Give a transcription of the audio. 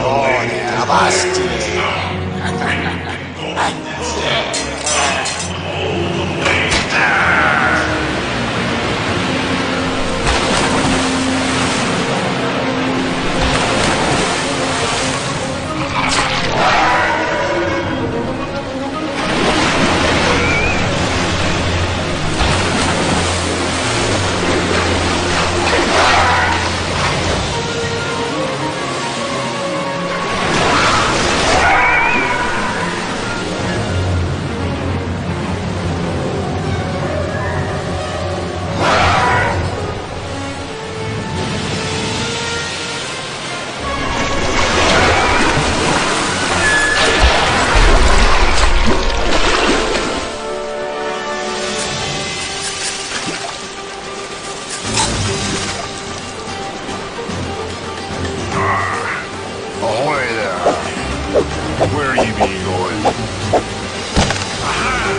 Glória, baste. where you be going. Ah!